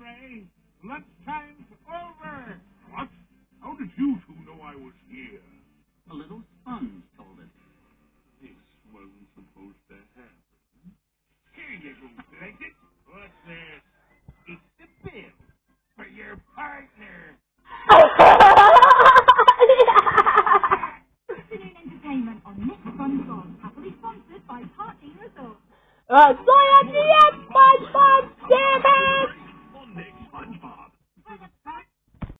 right, Man Ray. Lunchtime's over. What? How did you two know I was here? A little sponge told us. This wasn't supposed to happen. Here you go, Plankton. What's this? It's the bill for your partner. Afternoon entertainment on Nick SpongeBob, happily sponsored by Party Resort. uh, soy at the end lunchbox.